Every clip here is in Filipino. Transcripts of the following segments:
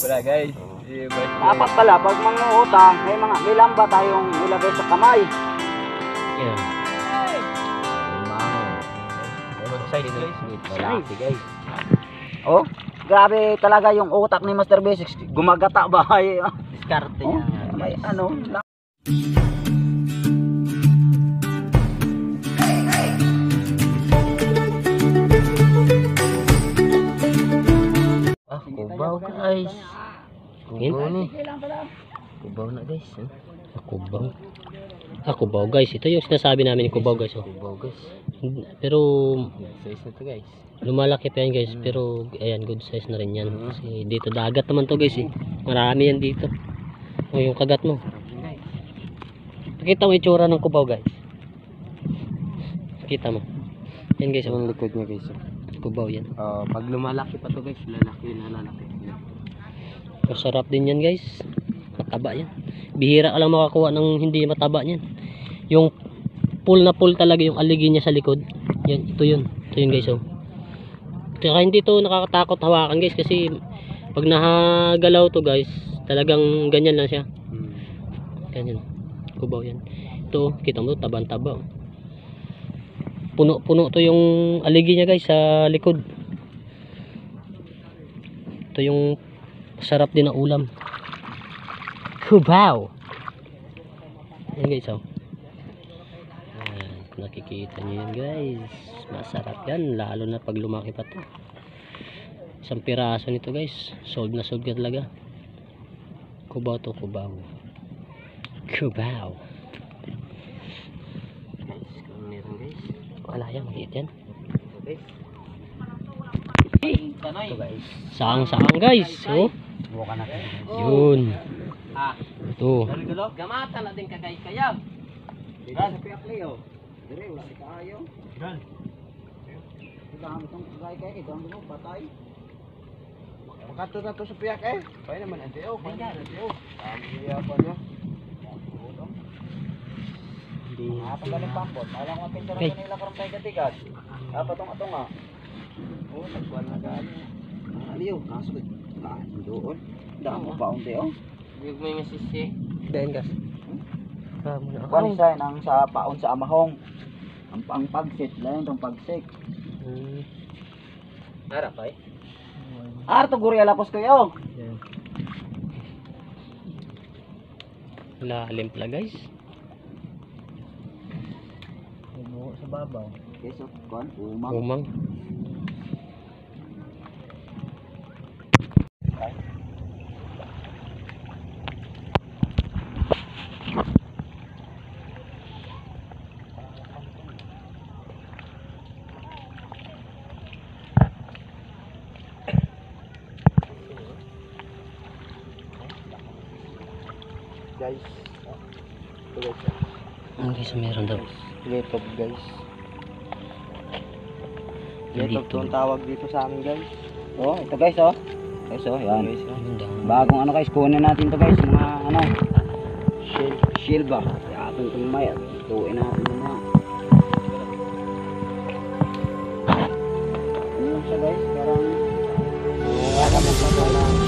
Wala guys. Boss Dapat pala, pag mga utang, may mga may lamba tayong ilagay sa kamay. Yan. Good size guys. Malaki guys. Oh, grabe talaga yung utak ni Master Basics. Gumagata ba? Ay, Diskarte oh, niya. may ano, guys. Kubaw ni. Kubaw na guys. Eh. Ah, kubaw. Ah, kubaw guys. Ito yung sinasabi namin ni kubaw guys. Oh. Kubaw guys. Pero size na to guys. Lumalaki pa yan guys. Pero ayan good size na rin yan. Kasi dito dagat naman to guys eh. Marami yan dito. O yung kagat mo. Pakita mo itsura ng kubaw guys. Pakita mo. Yan guys. Ang likod niya guys. Kubaw yan. Uh, pag lumalaki pa to guys, lalaki na lalaki. Masarap din yan guys. Mataba yan. Bihira ka lang makakuha ng hindi mataba yan. Yung full na full talaga yung aligi niya sa likod. Yan, ito yun. Ito yun guys oh. Kaya hindi to nakakatakot hawakan guys kasi pag nahagalaw to guys, talagang ganyan lang siya. Hmm. Ganyan. Kubaw yan. Ito, kita mo, taban-taba. oh. Puno-puno to yung aligi niya guys sa likod. Ito yung sarap din na ulam. Kubaw! Yan guys, oh. Ayan, nakikita nyo yan guys. Masarap yan, lalo na pag lumaki pa to. Isang piraso nito guys. Sold na sold ka talaga. Kubaw to, kubaw. Kubaw. Guys, kung meron guys. Wala yan, maliit yan. Ito guys. Saang-saang guys. Oh. Buka natin. Yun. Ah. Ito. Gamata na din kagay kayab. Diyan, sa piyak Leo. Dire, wala si kaayo. Gan. Dami tong kagay kay ito, ang mo patay. Makato na to sa piyak eh. Kaya naman ante oh, kaya naman oh. Ang iya pa niya. Hindi. Ah, pagaling pampot. Alam ko pintura ko nila karong tayo katigas. Dapat tong ato nga. Oh, nagkuhan na gali. Ano yun? Kaso ko. Doon. Damo pa unti oh. Big may nga sisi. Dayan gas. Kamu na ako. Kuan sa nang sa paon sa amahong. Ang pang pagsit, lain tong pagsik. Hmm. Harap ay. Ar to guri alapos ko yo. Yan. Lalim pala guys. Sa babaw. Okay, so kuan umang. Umang. Guys meron daw? Laptop guys. Dito. Laptop to ang tawag dito sa amin guys. Oh, ito guys oh. Guys oh, yan. Guys, oh. Bagong ano guys, kunin natin to guys, mga ano, Shield. shield ba? Kaya atin itong may, tuin natin yun na. Ano siya guys, parang, wala mo sa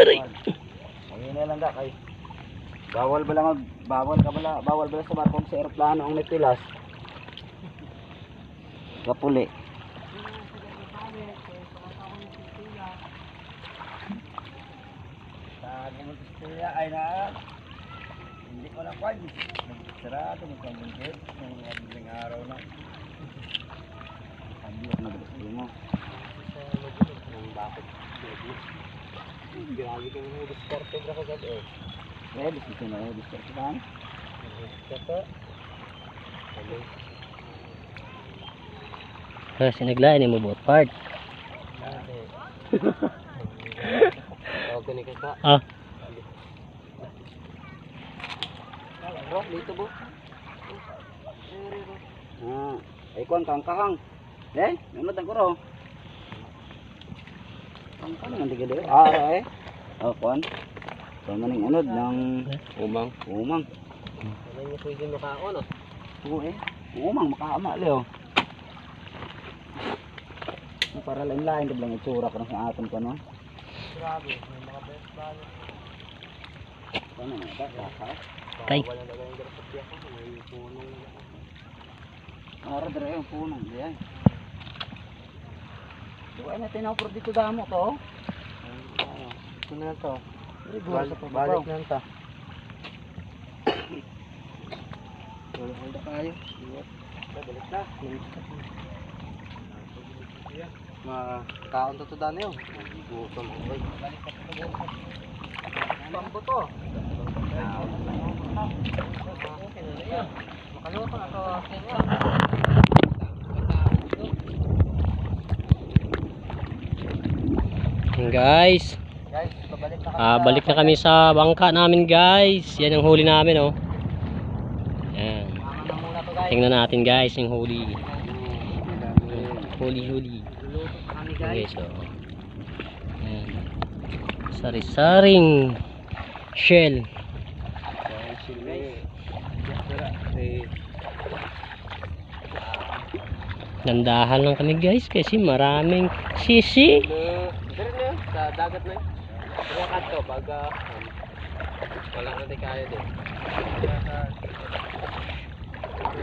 Aray. Ayun na lang ka kay. Bawal bala mag bawal ka bala bawal bala sa barkong sa eroplano ang nagpilas. Kapuli. Kaya ay na hindi ko na kwan. Nagsirado mo kang bundit ng madaling araw na. Ang biyok na gusto mo. Bakit? Grabe ka mo diskarte ka kagad eh. Eh, gusto na eh, gusto ko ba? Kata. Kasi naglayan mo boat part. Tawag ko ni kaka. Ah, Bro, dito bo. Ah, ay kuan kang kahang. Eh, nunod ang kuro. Kang kahang nanti gede. Ah, eh. Oh, kuan. Kuan maning unod ng Umang. umang. Ano niya pwede makaon oh. Oo eh. Umang makaama leo. Para lain-lain ka lang itsura ng sa aton ka no. Grabe, may mga best value. Ano nga ba? Tay. Na ko. Na. Ara dire yung puno diyan. Duwa na tinapor dito damo to. Ito na to. Balik pababaw. na ta. Wala wala kayo. Balik na. Ma kaon to to dani. Gutom ako. Balik ka to to. Bambo to. Makaluto na to. Guys. Guys, babalik na kami. Ah, balik na kami sa bangka namin guys. Yan ang huli namin oh. Yan. Tingnan natin guys yung huli. Huli huli. Guys oh. Yan. Sari-saring shell. Nandahan lang kami guys kasi maraming sisi. Sa dagat na yun. Ka to, baga um, wala na tayo kaya din.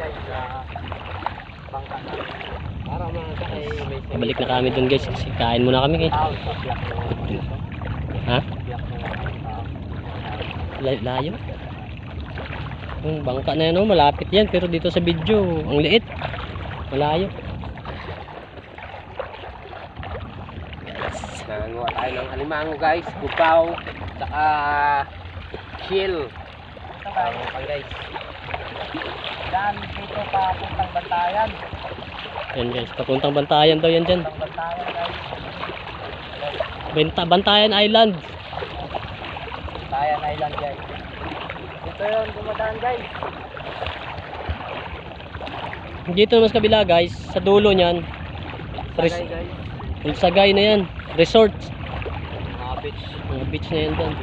Guys, sa bangka na. Para mga kay may Balik na kami dun guys kasi kain muna kami guys. Ha? Layo. Yung bangka na yan oh, malapit yan pero dito sa video ang liit. Malayo. Nanguha tayo ng alimango guys, bupaw, saka chill. Tawag pa guys. Dan dito pa puntang bantayan. Yan guys, papuntang Bantayan daw yan dyan. Bantayan guys. Benta, Bantayan Island. Bantayan Island guys. Dito yun dumadaan guys. Dito naman sa kabila guys, sa dulo niyan. Sagay guys. Ulsagay na yan. Resort. Mga beach. Mga beach na yan guys.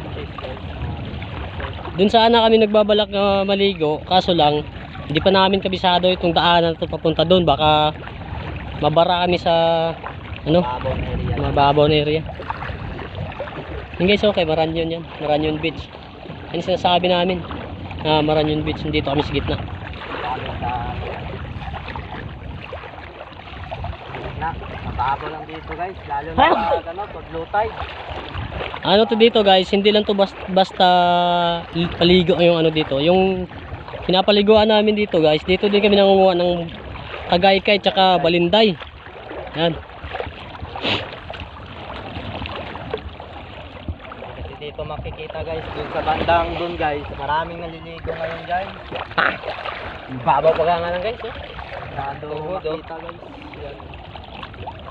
Dun sana kami nagbabalak na maligo, kaso lang, hindi pa namin kabisado itong daanan na papunta doon. Baka mabara kami sa ano, Mababaw na area. area. Yun guys, okay, Maranyon yan. Maranyon Beach. Yung sinasabi namin. Ah, Maranyon Beach, dito kami sa gitna. Kami sa na, mababaw lang dito guys. Lalo na pag ano, pag low tide. Ano to dito guys, hindi lang to basta, basta li- paligo yung ano dito. Yung pinapaliguan namin dito guys, dito din kami nangunguha ng kagaykay tsaka balinday. Yan. Kasi dito makikita guys, dun sa bandang dun guys, maraming naliligo ngayon guys. Babaw pa nga lang guys. Eh. Nado makita guys. Yan.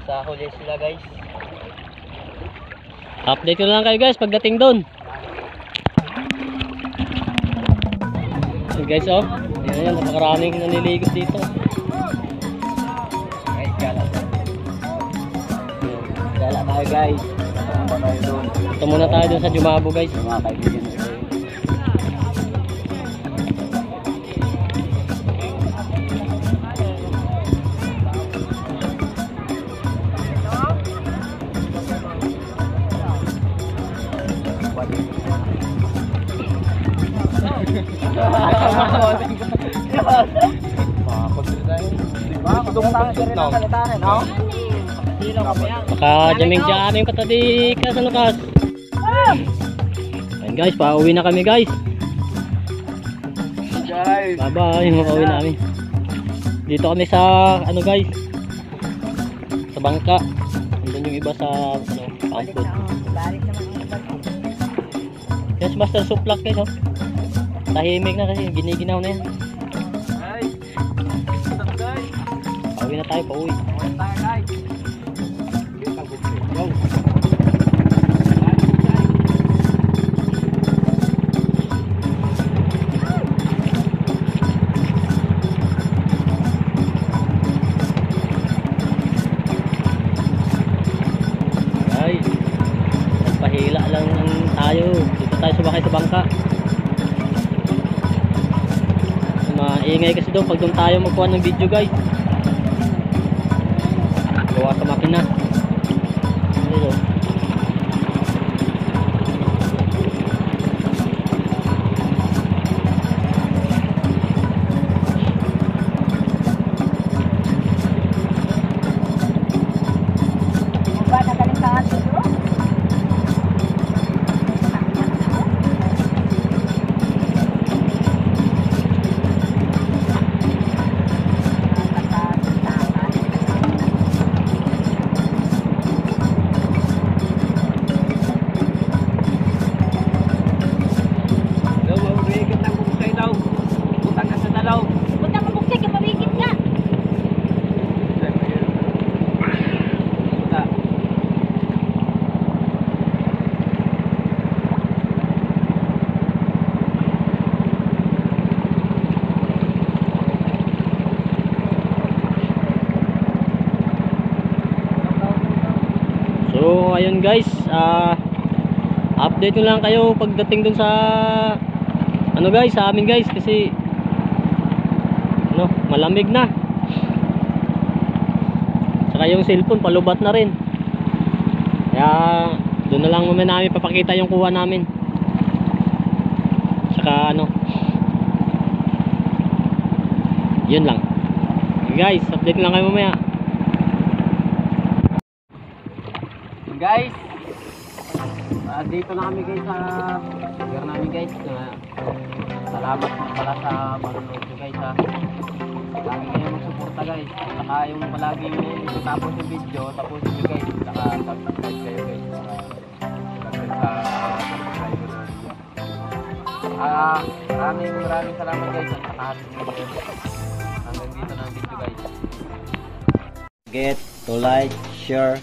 Sa huli sila guys. Update ko lang kayo guys pagdating doon. Yan guys oh. Yan yan, napakaraming naniligo dito. Guys, gala. Gala tayo guys. Punta tayo doon. Muna tayo doon sa Jumabo guys. Mga kaibigan Baka jaming dyan yung katadi ka sa lukas. Ayun guys, pauwi na kami guys. Guys. Bye bye, pauwi na kami. Dito kami sa ano guys. Sa bangka. Andun yung iba sa ano, campus. Yes, Master Suplak guys oh. Tahimik na kasi, giniginaw na yan. Guys. Guys. Pauwi na tayo, pauwi. Guys. Go. Ay, nagpahila lang tayo. Dito tayo sumakay sa bangka. Maingay kasi daw pag doon tayo magkuha ng video guys. Gawa sa makina. So, ayun guys, ah update ko lang kayo pagdating dun sa ano guys, sa amin guys kasi ano, malamig na. Saka yung cellphone palubat na rin. Kaya doon na lang naman namin papakita yung kuha namin. Saka ano Yun lang. Guys, update lang kayo mamaya. Guys. ah, dito na kami guys sa lugar namin guys. Na, salamat pala sa panonood nyo guys ha. Lagi kayo magsuporta guys. Saka yung palagi tapos yung video, tapusin nyo guys. Saka subscribe kayo guys. Ah, maraming maraming salamat guys. At saka hanggang dito na ang guys. Get to like, share,